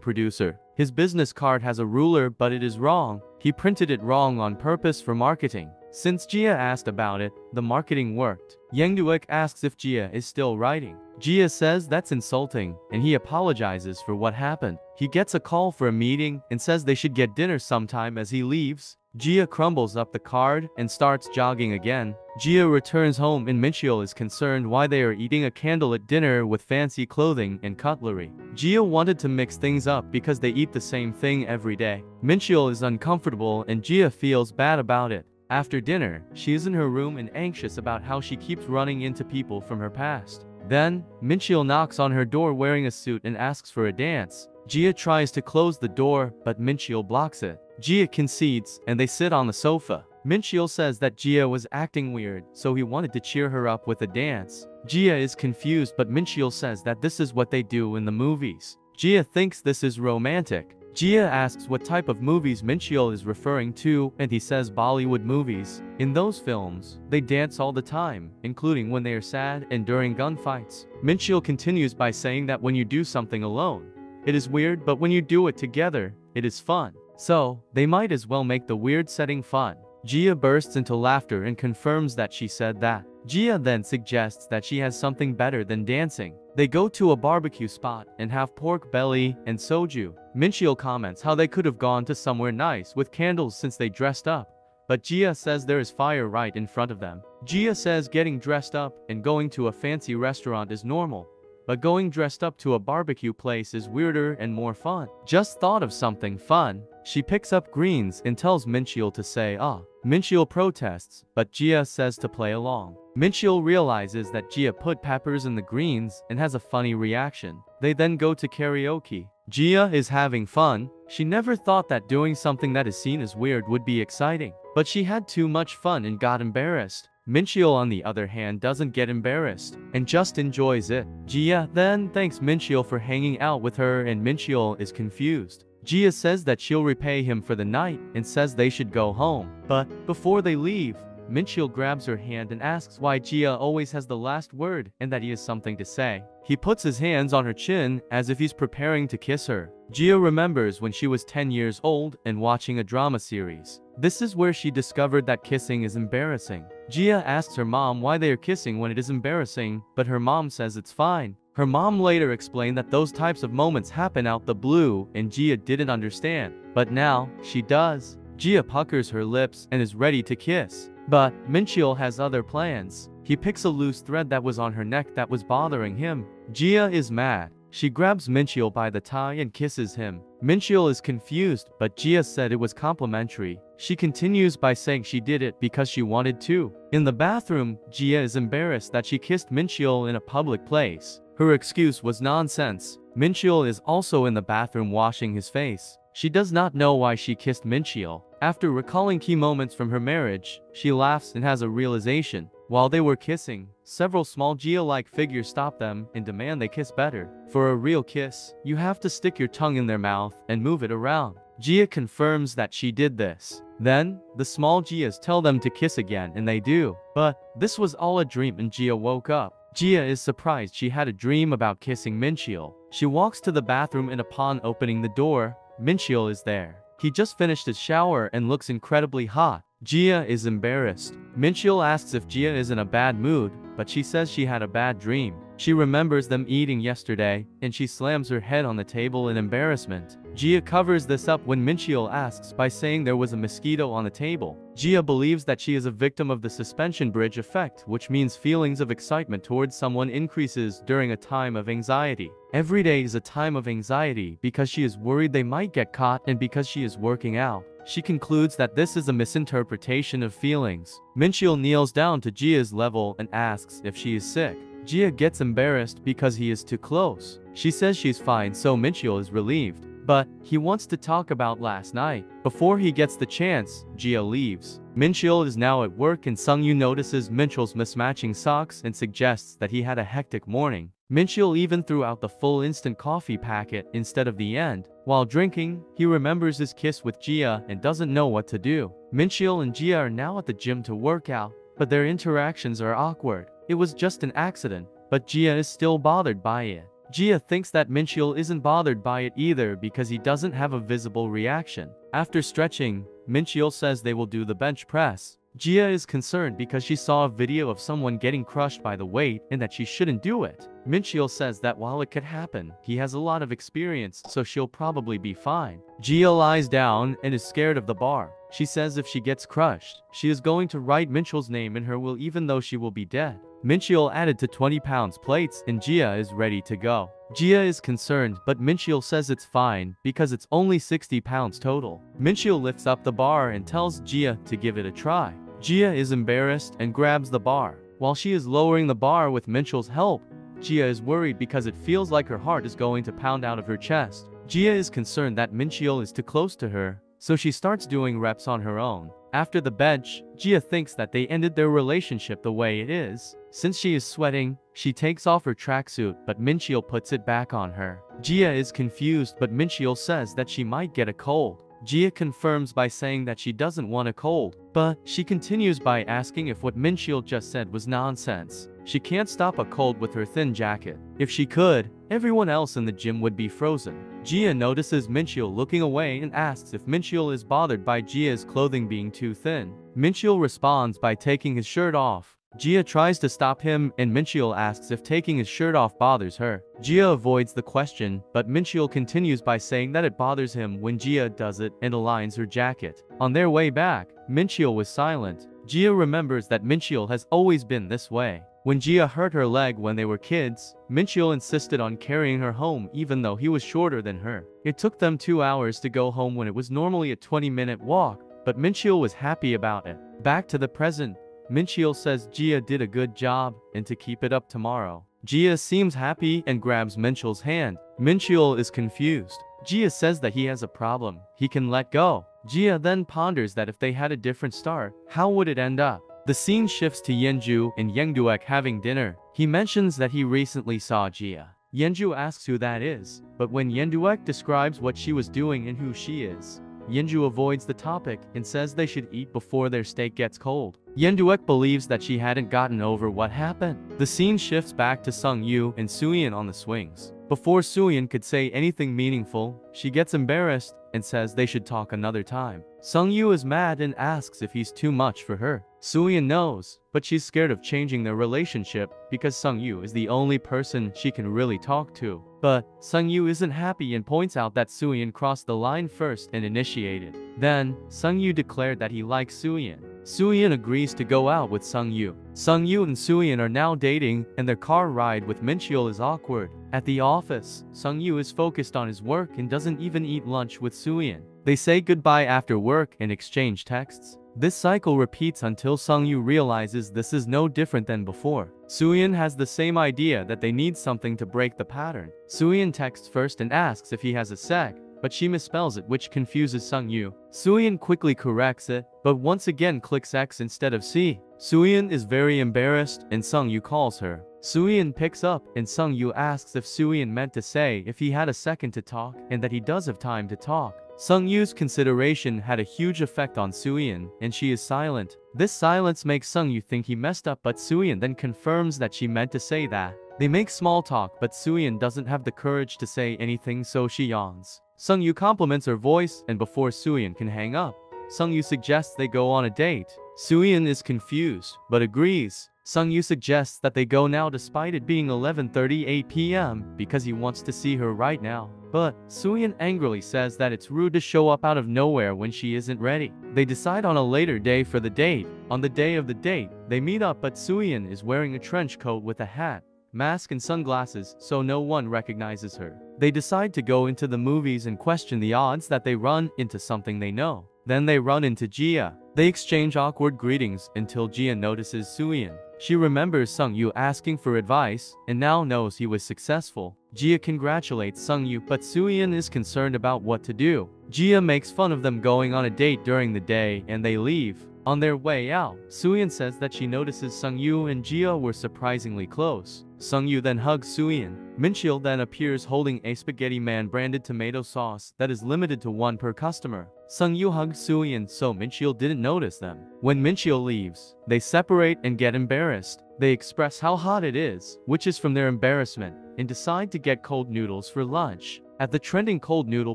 producer. His business card has a ruler but it is wrong. He printed it wrong on purpose for marketing. Since Jia asked about it, the marketing worked. Yang Duek asks if Jia is still writing. Jia says that's insulting, and he apologizes for what happened. He gets a call for a meeting and says they should get dinner sometime as he leaves. Jia crumbles up the card and starts jogging again. Jia returns home and Mincheol is concerned why they are eating a candlelit dinner with fancy clothing and cutlery. Jia wanted to mix things up because they eat the same thing every day. Mincheol is uncomfortable and Jia feels bad about it. After dinner, she is in her room and anxious about how she keeps running into people from her past. Then, Mincheol knocks on her door wearing a suit and asks for a dance. Jia tries to close the door, but Mincheol blocks it. Jia concedes, and they sit on the sofa. Mincheol says that Jia was acting weird, so he wanted to cheer her up with a dance. Jia is confused but Mincheol says that this is what they do in the movies. Jia thinks this is romantic, Jia asks what type of movies Mincheol is referring to, and he says Bollywood movies. In those films, they dance all the time, including when they are sad and during gunfights. Mincheol continues by saying that when you do something alone, it is weird but when you do it together, it is fun. So, they might as well make the weird setting fun. Jia bursts into laughter and confirms that she said that. Jia then suggests that she has something better than dancing. They go to a barbecue spot and have pork belly and soju. Mincheol comments how they could have gone to somewhere nice with candles since they dressed up. But Jia says there is fire right in front of them. Jia says getting dressed up and going to a fancy restaurant is normal. But going dressed up to a barbecue place is weirder and more fun. Just thought of something fun. She picks up greens and tells Mincheol to say ah. Mincheol protests, but Jia says to play along. Mincheol realizes that Jia put peppers in the greens and has a funny reaction. They then go to karaoke. Jia is having fun. She never thought that doing something that is seen as weird would be exciting. But she had too much fun and got embarrassed. Mincheol on the other hand doesn't get embarrassed and just enjoys it. Jia then thanks Mincheol for hanging out with her and Mincheol is confused. Jia says that she'll repay him for the night and says they should go home. But before they leave, Mincheol grabs her hand and asks why Jia always has the last word and that he has something to say. He puts his hands on her chin as if he's preparing to kiss her. Jia remembers when she was 10 years old and watching a drama series. This is where she discovered that kissing is embarrassing. Jia asks her mom why they are kissing when it is embarrassing, but her mom says it's fine. Her mom later explained that those types of moments happen out the blue and Jia didn't understand. But now, she does. Jia puckers her lips and is ready to kiss. But, Mincheol has other plans. He picks a loose thread that was on her neck that was bothering him. Jia is mad. She grabs Mincheol by the tie and kisses him. Mincheol is confused, but Jia said it was complimentary. She continues by saying she did it because she wanted to. In the bathroom, Jia is embarrassed that she kissed Mincheol in a public place. Her excuse was nonsense. Mincheol is also in the bathroom washing his face. She does not know why she kissed Mincheol. After recalling key moments from her marriage, she laughs and has a realization. While they were kissing, several small Jia-like figures stop them and demand they kiss better. For a real kiss, you have to stick your tongue in their mouth and move it around. Jia confirms that she did this. Then, the small Jias tell them to kiss again and they do. But, this was all a dream and Jia woke up. Jia is surprised she had a dream about kissing Mincheol. She walks to the bathroom and upon opening the door, Mincheol is there. He just finished his shower and looks incredibly hot. Jia is embarrassed. Mincheol asks if Jia is in a bad mood, but she says she had a bad dream. She remembers them eating yesterday, and she slams her head on the table in embarrassment. Jia covers this up when Mincheol asks by saying there was a mosquito on the table. Jia believes that she is a victim of the suspension bridge effect, which means feelings of excitement towards someone increases during a time of anxiety. Every day is a time of anxiety because she is worried they might get caught and because she is working out. She concludes that this is a misinterpretation of feelings. Mincheol kneels down to Jia's level and asks if she is sick. Jia gets embarrassed because he is too close. She says she's fine so Mincheol is relieved. But, he wants to talk about last night. Before he gets the chance, Jia leaves. Mincheol is now at work and Sungyu notices Mincheol's mismatching socks and suggests that he had a hectic morning. Mincheol even threw out the full instant coffee packet instead of the end. While drinking, he remembers his kiss with Jia and doesn't know what to do. Mincheol and Jia are now at the gym to work out, but their interactions are awkward. It was just an accident, but Jia is still bothered by it. Jia thinks that Mincheol isn't bothered by it either because he doesn't have a visible reaction. After stretching, Mincheol says they will do the bench press. Jia is concerned because she saw a video of someone getting crushed by the weight and that she shouldn't do it. Mincheol says that while it could happen, he has a lot of experience so she'll probably be fine. Jia lies down and is scared of the bar. She says if she gets crushed, she is going to write Mincheol's name in her will even though she will be dead. Mincheol added to 20 pounds plates and Jia is ready to go. Jia is concerned but Mincheol says it's fine because it's only 60 pounds total. Mincheol lifts up the bar and tells Jia to give it a try. Jia is embarrassed and grabs the bar. While she is lowering the bar with Mincheol's help, Jia is worried because it feels like her heart is going to pound out of her chest. Jia is concerned that Mincheol is too close to her, so she starts doing reps on her own. After the bench, Jia thinks that they ended their relationship the way it is. Since she is sweating, she takes off her tracksuit but Mincheol puts it back on her. Jia is confused but Mincheol says that she might get a cold. Jia confirms by saying that she doesn't want a cold, but she continues by asking if what Mincheol just said was nonsense. She can't stop a cold with her thin jacket. If she could, everyone else in the gym would be frozen. Jia notices Mincheol looking away and asks if Mincheol is bothered by Jia's clothing being too thin. Mincheol responds by taking his shirt off. Jia tries to stop him and Mincheol asks if taking his shirt off bothers her. Jia avoids the question, but Mincheol continues by saying that it bothers him when Jia does it and aligns her jacket. On their way back, Mincheol was silent. Jia remembers that Mincheol has always been this way. When Jia hurt her leg when they were kids, Mincheol insisted on carrying her home even though he was shorter than her. It took them two hours to go home when it was normally a 20-minute walk, but Mincheol was happy about it. Back to the present, Mincheol says Jia did a good job and to keep it up tomorrow. Jia seems happy and grabs Mincheol's hand. Mincheol is confused. Jia says that he has a problem. He can let go. Jia then ponders that if they had a different start, how would it end up? The scene shifts to Yenju and Yengduek having dinner. He mentions that he recently saw Jia. Yenju asks who that is, but when Yenduek describes what she was doing and who she is, Yenju avoids the topic and says they should eat before their steak gets cold. Yenduek believes that she hadn't gotten over what happened. The scene shifts back to Sung Yu and Suyin on the swings. Before Suyin could say anything meaningful, she gets embarrassed and says they should talk another time. Sung Yu is mad and asks if he's too much for her. Suyin knows, but she's scared of changing their relationship because Sung Yu is the only person she can really talk to. But, Sung Yu isn't happy and points out that Suyin crossed the line first and initiated. Then, Sung Yu declared that he likes Suyin. Suyin agrees to go out with Sung Yu. Sung Yu and Suyin are now dating, and their car ride with Mincheol is awkward. At the office, Sung Yu is focused on his work and doesn't even eat lunch with Suyin. They say goodbye after work and exchange texts. This cycle repeats until Sung Yu realizes this is no different than before. Suyin has the same idea that they need something to break the pattern. Suyin texts first and asks if he has a sec, but she misspells it which confuses Sung Yu. Suyin quickly corrects it, but once again clicks X instead of C. Suyin is very embarrassed and Sung Yu calls her. Suyin picks up and Sung Yu asks if Suyin meant to say if he had a second to talk and that he does have time to talk. Sung Yu's consideration had a huge effect on Suyin, and she is silent. This silence makes Sung Yu think he messed up but Suyin then confirms that she meant to say that. They make small talk but Suyin doesn't have the courage to say anything so she yawns. Sung Yu compliments her voice and before Suyin can hang up, Sung Yu suggests they go on a date. Suyin is confused, but agrees. Sung Yu suggests that they go now despite it being 11.38 p.m. because he wants to see her right now. But Suyin angrily says that it's rude to show up out of nowhere when she isn't ready. They decide on a later day for the date. On the day of the date, they meet up but Suyin is wearing a trench coat with a hat, mask and sunglasses so no one recognizes her. They decide to go into the movies and question the odds that they run into something they know. Then they run into Jia. They exchange awkward greetings until Jia notices Suyin. She remembers Sung Yu asking for advice and now knows he was successful. Jia congratulates Sung Yu but Suyin is concerned about what to do. Jia makes fun of them going on a date during the day and they leave. On their way out, Suyin says that she notices Sung Yu and Jia were surprisingly close. Sung Yu then hugs Suyin. Mincheol then appears holding a Spaghetti Man branded tomato sauce that is limited to one per customer. Sung Yu hugs Suyin so Mincheol didn't notice them. When Mincheol leaves, they separate and get embarrassed. They express how hot it is, which is from their embarrassment, and decide to get cold noodles for lunch. At the trending cold noodle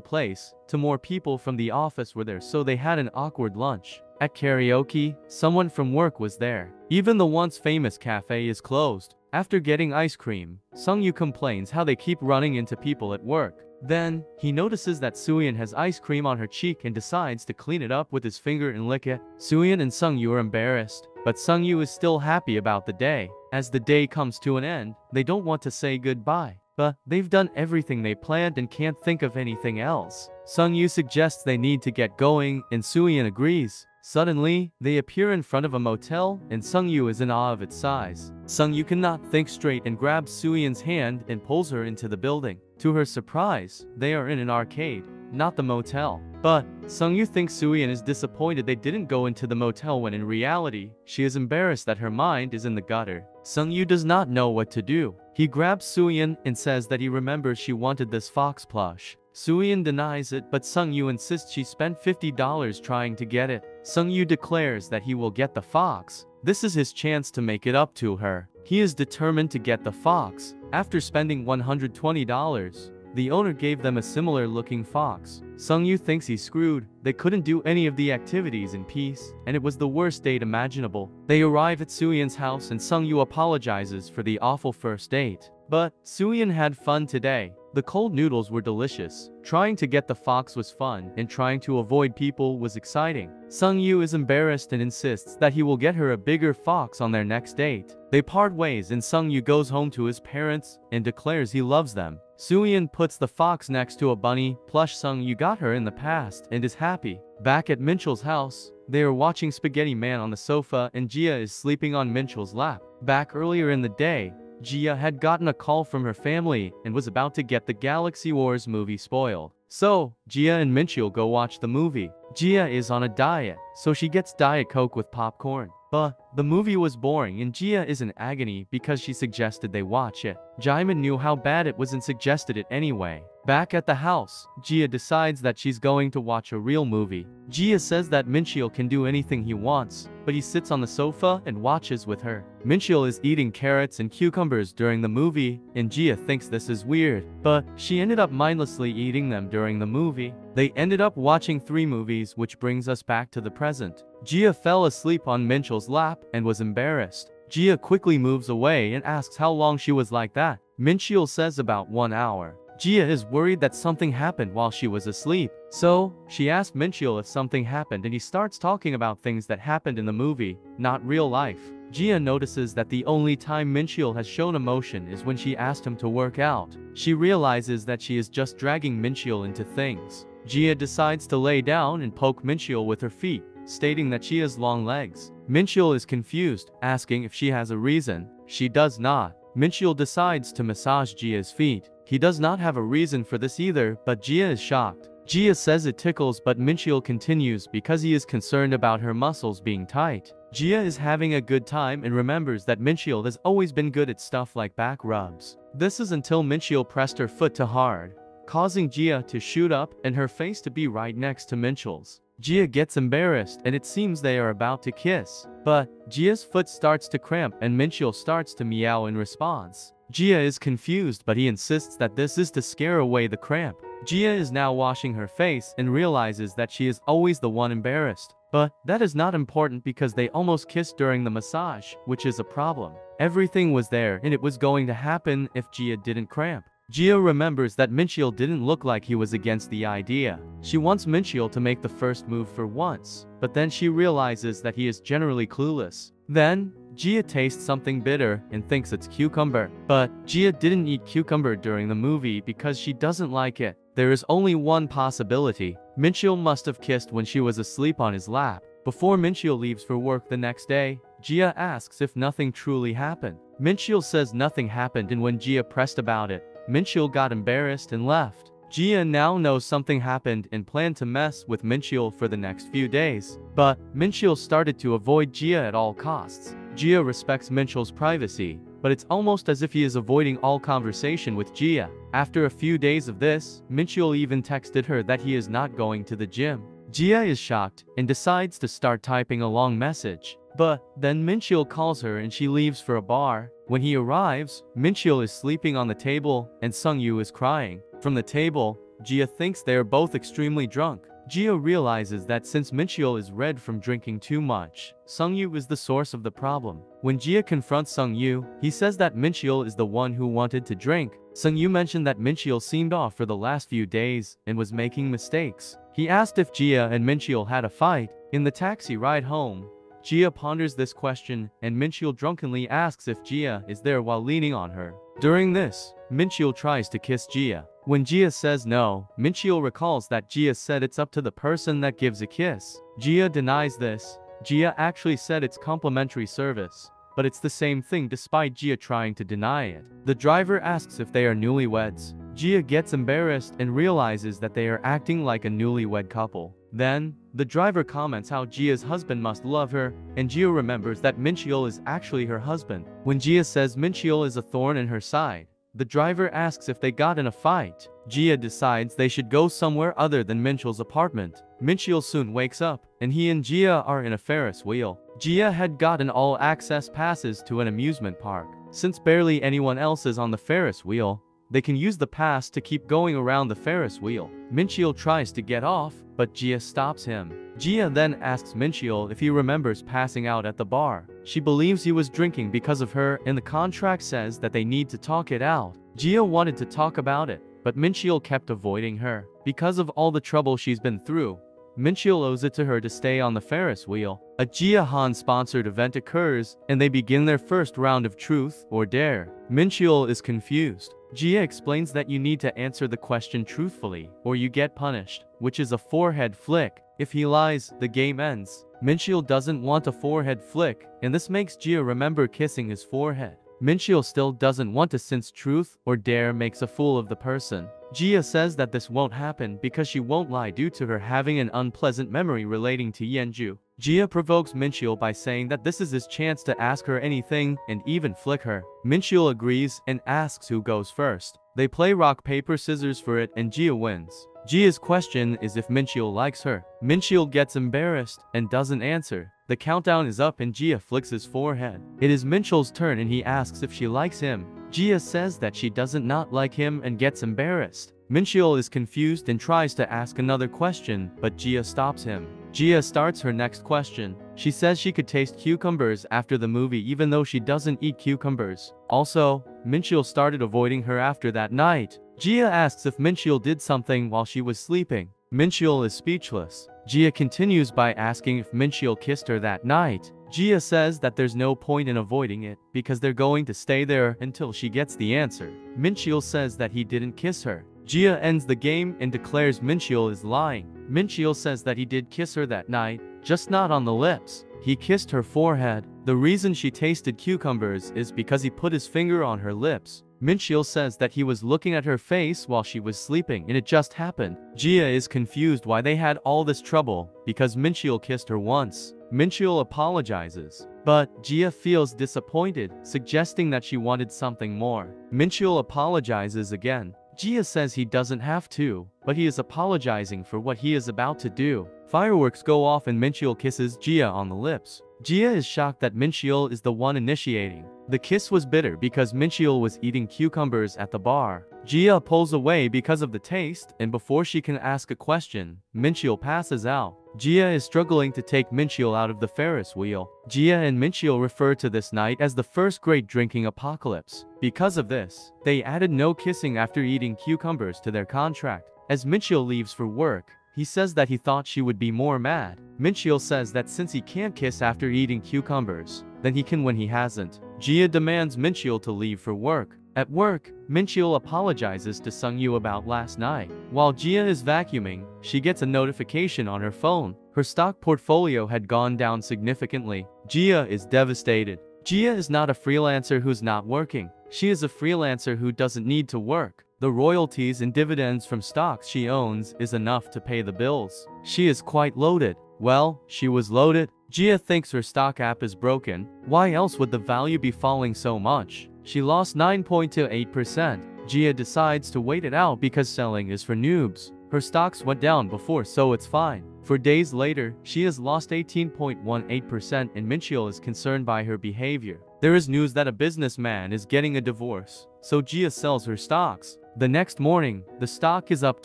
place, to more people from the office were there so they had an awkward lunch. At karaoke, someone from work was there. Even the once famous cafe is closed. After getting ice cream, Sung Yu complains how they keep running into people at work. Then, he notices that Suyin has ice cream on her cheek and decides to clean it up with his finger and lick it. Suyin and Sung Yu are embarrassed, but Sung Yu is still happy about the day. As the day comes to an end, they don't want to say goodbye. But they've done everything they planned and can't think of anything else. Sung Yu suggests they need to get going, and Suyin agrees. Suddenly, they appear in front of a motel, and Sung Yu is in awe of its size. Sung Yu cannot think straight and grabs Suyin's hand and pulls her into the building. To her surprise, they are in an arcade, not the motel. But, Sung Yu thinks Suyin is disappointed they didn't go into the motel when in reality, she is embarrassed that her mind is in the gutter. Sung Yu does not know what to do. He grabs Suyin and says that he remembers she wanted this fox plush. Suyin denies it but Sung Yu insists she spent $50 trying to get it. Sung Yu declares that he will get the fox. This is his chance to make it up to her. He is determined to get the fox. After spending $120, the owner gave them a similar looking fox. Sung Yu thinks he's screwed. They couldn't do any of the activities in peace, and it was the worst date imaginable. They arrive at Suyin's house and Sung Yu apologizes for the awful first date. But Suyin had fun today. The cold noodles were delicious. Trying to get the fox was fun, and trying to avoid people was exciting. Sung Yu is embarrassed and insists that he will get her a bigger fox on their next date. They part ways and Sung Yu goes home to his parents and declares he loves them. Suyin puts the fox next to a bunny plush Sung Yu got her in the past and is happy. Back at Mincheol's house, they are watching Spaghetti Man on the sofa and Jia is sleeping on Mincheol's lap. Back earlier in the day, Jia had gotten a call from her family and was about to get the Galaxy Wars movie spoiled. So, Jia and Mincheol go watch the movie. Jia is on a diet, so she gets Diet Coke with popcorn. But, the movie was boring and Jia is in agony because she suggested they watch it. Jaimin knew how bad it was and suggested it anyway. Back at the house, Jia decides that she's going to watch a real movie. Jia says that Mincheol can do anything he wants, but he sits on the sofa and watches with her. Mincheol is eating carrots and cucumbers during the movie, and Jia thinks this is weird, but she ended up mindlessly eating them during the movie. They ended up watching three movies which brings us back to the present. Jia fell asleep on Mincheol's lap and was embarrassed. Jia quickly moves away and asks how long she was like that. Mincheol says about one hour. Jia is worried that something happened while she was asleep. So, she asks Mincheol if something happened and he starts talking about things that happened in the movie, not real life. Jia notices that the only time Mincheol has shown emotion is when she asked him to work out. She realizes that she is just dragging Mincheol into things. Jia decides to lay down and poke Mincheol with her feet stating that she has long legs. Mincheol is confused, asking if she has a reason. She does not. Mincheol decides to massage Jia's feet. He does not have a reason for this either, but Jia is shocked. Jia says it tickles but Mincheol continues because he is concerned about her muscles being tight. Jia is having a good time and remembers that Mincheol has always been good at stuff like back rubs. This is until Mincheol pressed her foot too hard, causing Jia to shoot up and her face to be right next to Mincheol's. Jia gets embarrassed and it seems they are about to kiss. But, Jia's foot starts to cramp and Mincheol starts to meow in response. Jia is confused but he insists that this is to scare away the cramp. Jia is now washing her face and realizes that she is always the one embarrassed. But that is not important because they almost kissed during the massage, which is a problem. Everything was there and it was going to happen if Jia didn't cramp. Jia remembers that Mincheol didn't look like he was against the idea. She wants Mincheol to make the first move for once, but then she realizes that he is generally clueless. Then, Jia tastes something bitter and thinks it's cucumber. But Jia didn't eat cucumber during the movie because she doesn't like it. There is only one possibility. Mincheol must have kissed when she was asleep on his lap. Before Mincheol leaves for work the next day, Jia asks if nothing truly happened. Mincheol says nothing happened and when Jia pressed about it, Mincheol got embarrassed and left. Jia now knows something happened and planned to mess with Mincheol for the next few days. But, Mincheol started to avoid Jia at all costs. Jia respects Mincheol's privacy, but it's almost as if he is avoiding all conversation with Jia. After a few days of this, Mincheol even texted her that he is not going to the gym. Jia is shocked and decides to start typing a long message. But then Mincheol calls her and she leaves for a bar. When he arrives, Mincheol is sleeping on the table and Sungyu is crying. From the table, Jia thinks they are both extremely drunk. Jia realizes that since Mincheol is red from drinking too much, Sungyu is the source of the problem. When Jia confronts Sungyu, he says that Mincheol is the one who wanted to drink. Sungyu mentioned that Mincheol seemed off for the last few days and was making mistakes. He asked if Jia and Mincheol had a fight. In the taxi ride home, Jia ponders this question, and Mincheol drunkenly asks if Jia is there while leaning on her. During this, Mincheol tries to kiss Jia. When Jia says no, Mincheol recalls that Jia said it's up to the person that gives a kiss. Jia denies this. Jia actually said it's complimentary service, but it's the same thing despite Jia trying to deny it. The driver asks if they are newlyweds. Jia gets embarrassed and realizes that they are acting like a newlywed couple. Then, the driver comments how Jia's husband must love her, and Jia remembers that Mincheol is actually her husband. When Jia says Mincheol is a thorn in her side, the driver asks if they got in a fight. Jia decides they should go somewhere other than Mincheol's apartment. Mincheol soon wakes up, and he and Jia are in a Ferris wheel. Jia had gotten all access passes to an amusement park. Since barely anyone else is on the Ferris wheel, they can use the pass to keep going around the Ferris wheel. Mincheol tries to get off, but Jia stops him. Jia then asks Mincheol if he remembers passing out at the bar. She believes he was drinking because of her and the contract says that they need to talk it out. Jia wanted to talk about it, but Mincheol kept avoiding her. Because of all the trouble she's been through, Mincheol owes it to her to stay on the Ferris wheel. A Jia Han sponsored event occurs, and they begin their first round of truth or dare. Mincheol is confused. Jia explains that you need to answer the question truthfully, or you get punished, which is a forehead flick. If he lies, the game ends. Mincheol doesn't want a forehead flick, and this makes Jia remember kissing his forehead. Mincheol still doesn't want to since truth or dare makes a fool of the person. Jia says that this won't happen because she won't lie due to her having an unpleasant memory relating to Yenju. Jia provokes Mincheol by saying that this is his chance to ask her anything and even flick her. Mincheol agrees and asks who goes first. They play rock paper scissors for it and Jia wins. Jia's question is if Mincheol likes her. Mincheol gets embarrassed and doesn't answer. The countdown is up and Jia flicks his forehead. It is Mincheol's turn and he asks if she likes him. Jia says that she doesn't not like him and gets embarrassed. Mincheol is confused and tries to ask another question, but Jia stops him. Jia starts her next question. She says she could taste cucumbers after the movie even though she doesn't eat cucumbers. Also, Mincheol started avoiding her after that night. Jia asks if Mincheol did something while she was sleeping. Mincheol is speechless. Jia continues by asking if Mincheol kissed her that night. Jia says that there's no point in avoiding it because they're going to stay there until she gets the answer. Mincheol says that he didn't kiss her. Jia ends the game and declares Mincheol is lying. Mincheol says that he did kiss her that night, just not on the lips. He kissed her forehead. The reason she tasted cucumbers is because he put his finger on her lips. Mincheol says that he was looking at her face while she was sleeping and it just happened. Jia is confused why they had all this trouble, because Mincheol kissed her once. Mincheol apologizes, but Jia feels disappointed, suggesting that she wanted something more. Mincheol apologizes again, Jia says he doesn't have to, but he is apologizing for what he is about to do. Fireworks go off and Mincheol kisses Jia on the lips. Jia is shocked that Mincheol is the one initiating. The kiss was bitter because Mincheol was eating cucumbers at the bar. Jia pulls away because of the taste, and before she can ask a question, Mincheol passes out. Jia is struggling to take Mincheol out of the Ferris wheel. Jia and Mincheol refer to this night as the first great drinking apocalypse. Because of this, they added no kissing after eating cucumbers to their contract. As Mincheol leaves for work, he says that he thought she would be more mad. Mincheol says that since he can't kiss after eating cucumbers, then he can when he hasn't. Jia demands Mincheol to leave for work. At work, Mincheol apologizes to Sungyu about last night. While Jia is vacuuming, she gets a notification on her phone. Her stock portfolio had gone down significantly. Jia is devastated. Jia is not a freelancer who's not working. She is a freelancer who doesn't need to work. The royalties and dividends from stocks she owns is enough to pay the bills. She is quite loaded. Well, she was loaded. Jia thinks her stock app is broken. Why else would the value be falling so much? She lost 9.28%. Jia decides to wait it out because selling is for noobs. Her stocks went down before so it's fine. For days later, she has lost 18.18% and Mincheol is concerned by her behavior. There is news that a businessman is getting a divorce, so Jia sells her stocks. The next morning, the stock is up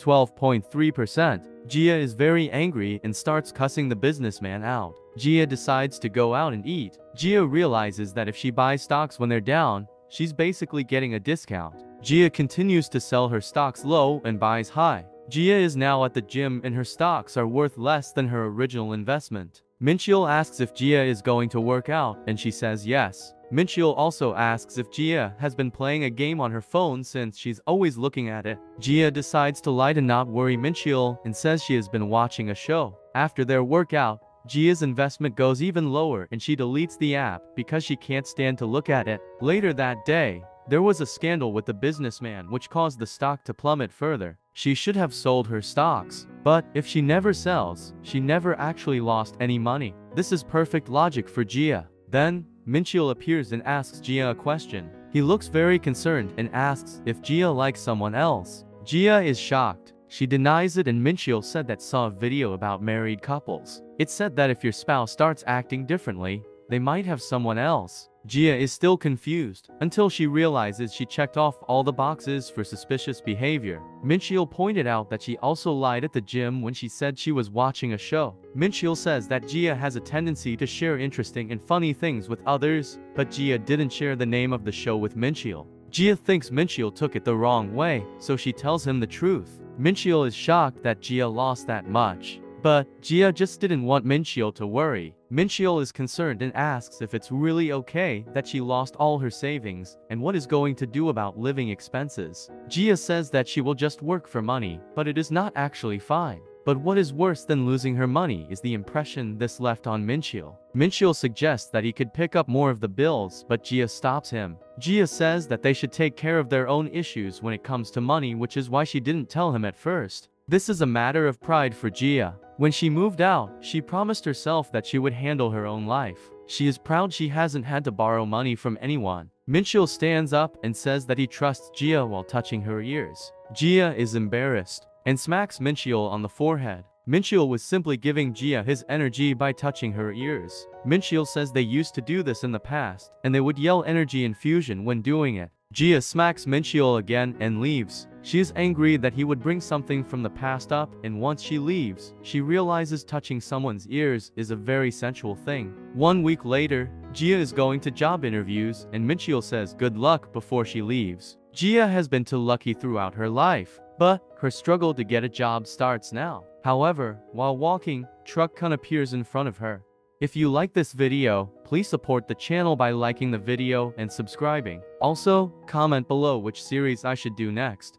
12.3%. Jia is very angry and starts cussing the businessman out. Jia decides to go out and eat. Jia realizes that if she buys stocks when they're down, she's basically getting a discount. Jia continues to sell her stocks low and buys high. Jia is now at the gym and her stocks are worth less than her original investment. Mincheol asks if Jia is going to work out and she says yes. Mincheol also asks if Jia has been playing a game on her phone since she's always looking at it. Jia decides to lie to not worry Mincheol and says she has been watching a show. After their workout, Jia's investment goes even lower and she deletes the app because she can't stand to look at it. Later that day, there was a scandal with the businessman which caused the stock to plummet further. She should have sold her stocks. But if she never sells, she never actually lost any money. This is perfect logic for Jia. Then, Mincheol appears and asks Jia a question. He looks very concerned and asks if Jia likes someone else. Jia is shocked. She denies it and Mincheol said that saw a video about married couples. It said that if your spouse starts acting differently, they might have someone else. Jia is still confused, until she realizes she checked off all the boxes for suspicious behavior. Mincheol pointed out that she also lied at the gym when she said she was watching a show. Mincheol says that Jia has a tendency to share interesting and funny things with others, but Jia didn't share the name of the show with Mincheol. Jia thinks Mincheol took it the wrong way, so she tells him the truth. Mincheol is shocked that Jia lost that much. But, Jia just didn't want Mincheol to worry. Mincheol is concerned and asks if it's really okay that she lost all her savings and what is going to do about living expenses. Jia says that she will just work for money, but it is not actually fine. But what is worse than losing her money is the impression this left on Mincheol. Mincheol suggests that he could pick up more of the bills, but Jia stops him. Jia says that they should take care of their own issues when it comes to money which is why she didn't tell him at first. This is a matter of pride for Jia. When she moved out, she promised herself that she would handle her own life. She is proud she hasn't had to borrow money from anyone. Mincheol stands up and says that he trusts Jia while touching her ears. Jia is embarrassed and smacks Mincheol on the forehead. Mincheol was simply giving Jia his energy by touching her ears. Mincheol says they used to do this in the past, and they would yell energy infusion when doing it. Jia smacks Mincheol again and leaves. She is angry that he would bring something from the past up, and once she leaves, she realizes touching someone's ears is a very sensual thing. One week later, Jia is going to job interviews, and Mincheol says good luck before she leaves. Jia has been too lucky throughout her life, but her struggle to get a job starts now. However, while walking, Truck Kun appears in front of her. If you like this video, please support the channel by liking the video and subscribing. Also, comment below which series I should do next.